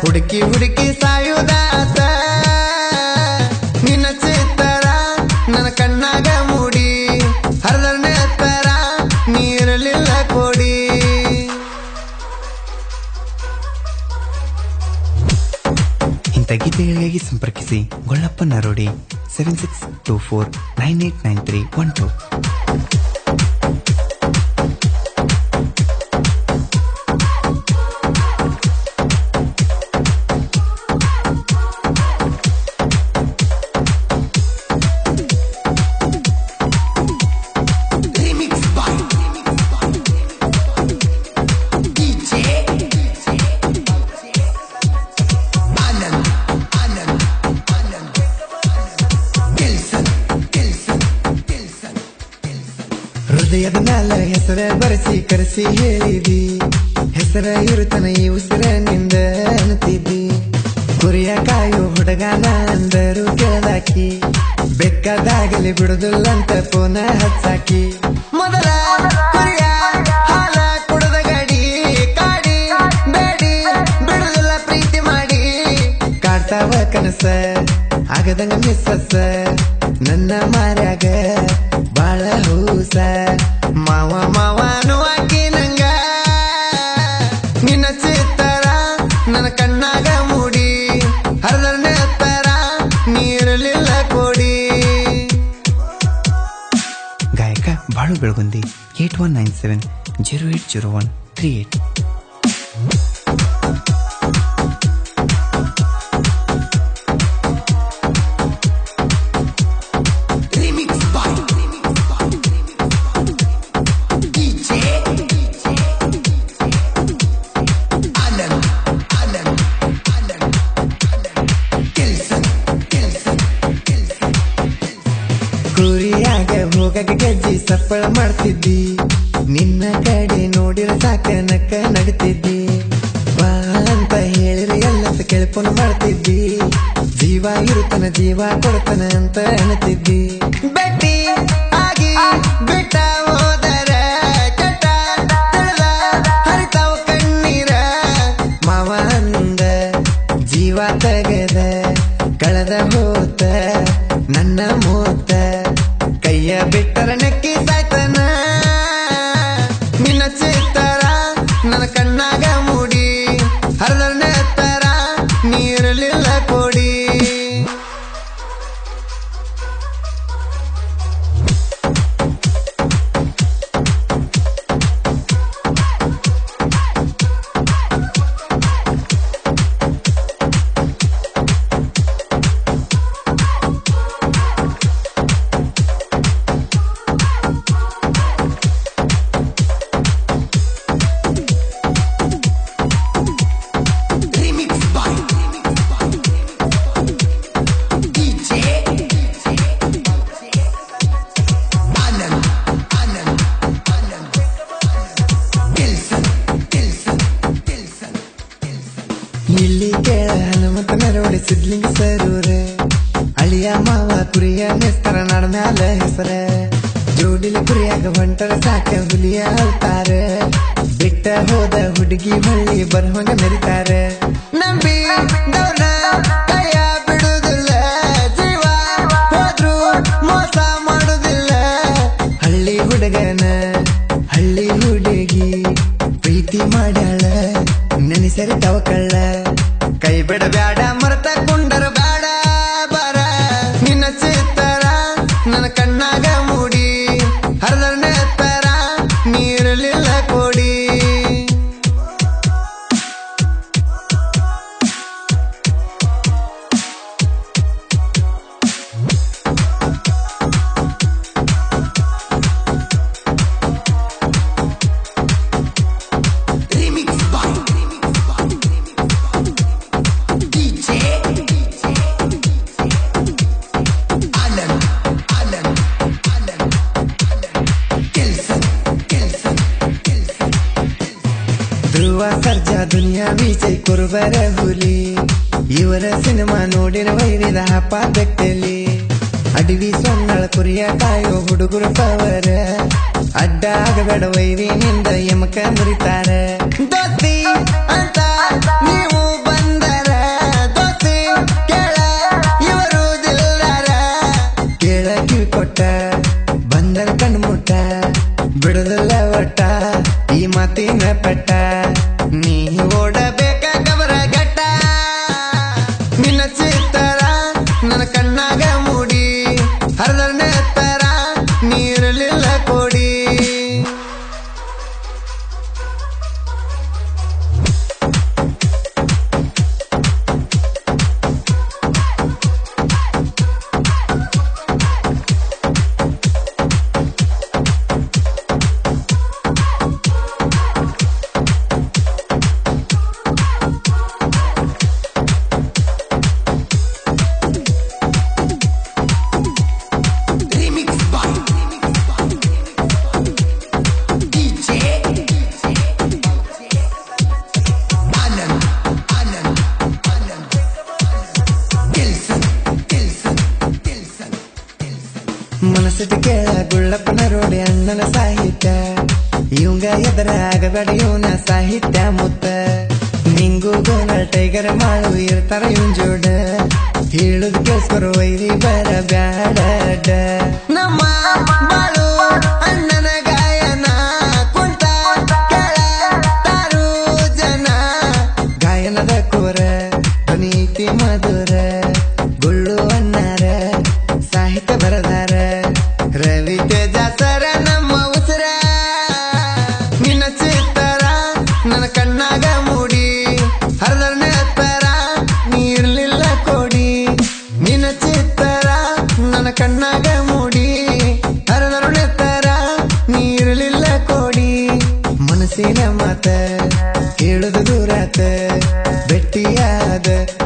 ಹುಡುಕಿ ಹುಡುಕಿ ಸಾಯುದಾತ ನಿನ್ನ ಚಿತ್ತರ ನನ್ನ ಕಣ್ಣಾಗ ಮೂಡಿ. ಹರದರ್ನೆ ತರ ನೀರಲಿಲ್ಲ ಕೊಡಿ. ಇಂಥ ಗೀತೆಗಳಿಗಾಗಿ ಸಂಪರ್ಕಿಸಿ Gollappa Narodi seven six two four nine eight nine three one two ಮ್ಯಾಲ ಹೆಸರ ಬರೆಸಿ, ಕರೆಸಿ ಹೇಳಿದಿ. ಹೆಸರ ಇರುತನ ಈ ಉಸಿರ ನಿಂದ ಅನ್ತಿದ್ದಿ ಕುರಿಯ ಕಾಯು ಹುಡುಗನ ಅಂದರು ಕೇಳದಾಕಿ ಬೆಕ್ಕದಾಗಲಿ ಬಿಡುದಿಲ್ಲಂತ ಪೋನ ಹಚ್ಚಾಕಿ. ಮೊದಲ ಕುರಿಯ ಹಾಲ ಕುಡದ ಗಡಿ, ಕಾಡಿ, ಬೇಡಿ ಪ್ರೀತಿ ಮಾಡಿ. ಕನಸ, ಆಗದಂಗ ಮಿಸ್ಸಸ. ನನ್ನ ಮಾರ್ಯಾಗ ಬಾಳ ಹೂಸ. ಮಾವ ಮಾವ ಅನ್ನುವಾಕಿ ನಂಗ. ನಿನ್ನ ಕಣ್ಣಾಗ ಮೂಡಿ. ಹರದರ್ನೆ ನೀರಲಿಲ್ಲ ಕೊಡಿ. ಗಾಯಕ Balu Belagundi eight one nine seven zero eight zero one three eight ಸಪ್ಪಳ ಮಾಡ್ತಿದ್ದಿ. ನಿನ್ನ ಕಡೆ ನೋಡಿರ ಸಾಕ ನಕ್ಕ ನಡ್ತಿದ್ದಿ. ಬಾ ಅಂತ ಹೇಳಿರಿ ಎಲ್ಲ ಕೆಳಪನ ಮಾಡ್ತಿದ್ದಿ. ಜೀವ ಇರುತ್ತನ ಜೀವ ಕೊಡ್ತಾನೆ ಅಂತ ಹೇಳ್ತಿದ್ದಿ ಬೆಟ್ಟಿ ಸಿದ್ಲಿಂಗ ಸರೂರ. ಅಳಿಯ ಮಾವ ಕುರಿಯ ಮೆಸ್ತರ ನಡ್ಮ್ಯಾಲ ಹೆಸರ. ಜೋಡಿಲಿ ಕುರಿಯಾಗ ಹೊಂಟರ ಸಾಕ ಹುಲಿಯ ಅಳ್ತಾರೆ ಬಿಟ್ಟ ಹೋದ ಹುಡುಗಿ ಬಳ್ಳಿ ಬರ್ಹಂಗ ಮೆರಿತಾರೆ. ನಂಬಿ ಧ್ರುವ ಸರ್ಜಾ ದುನಿಯಾ ವಿಜಯ್ ಕುರುಬರ ಹುಲಿ ಇವರ ಸಿನಿಮಾ ನೋಡಿನ ವೈರಿದ ಹಪ್ಪ ಬೆಟ್ಟಲಿ. ಅಡವಿ ಸೊನ್ನಳ ಕುರಿಯ ಕಾಯೋ ಹುಡುಗರು ಪವರ ಅಡ್ಡ ಆಗಬೇಡ ವೈರಿನಿಂದ ಯಮಕ ಮುರಿತಾರ. ನೀವು ಮನಸ್ಸಿಟ್ಟು ಕೇಳ ಗುಳ್ಳಪ್ಪನ ರೋಡಿ ಅಣ್ಣನ ಸಾಹಿತ್ಯ. ಇವಂಗ ಎದುರಾಗಬೇಡ ಇವನ ಸಾಹಿತ್ಯ ಮುತ್ತ ನಿಂಗೂ ಗೋನಲ್ ಟೈಗರ್ ಮಾಡು ಇರ್ತಾರ ಇವನ್ ಜೋಡ. ಹೇಳುದು ಕೇಳಿಸ್ಕೊರು ವೈರಿ ಬರ ಬ್ಯಾಡ ನಮ್ಮ ಬಾಳು ಅಣ್ಣನ ಗಾಯನ ಕುಂತ ತಾರು ಜನ. ಗಾಯನದ ಕೋರ ನೀತಿ ಮಧುರ. ಬೆಟ್ಟಿಯಾದ